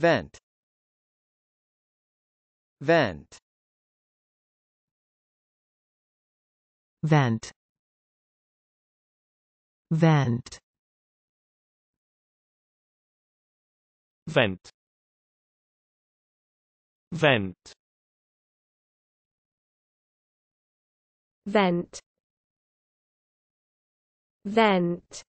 Vent. Vent. vent. Vent. Vent. Vent. Vent. Vent.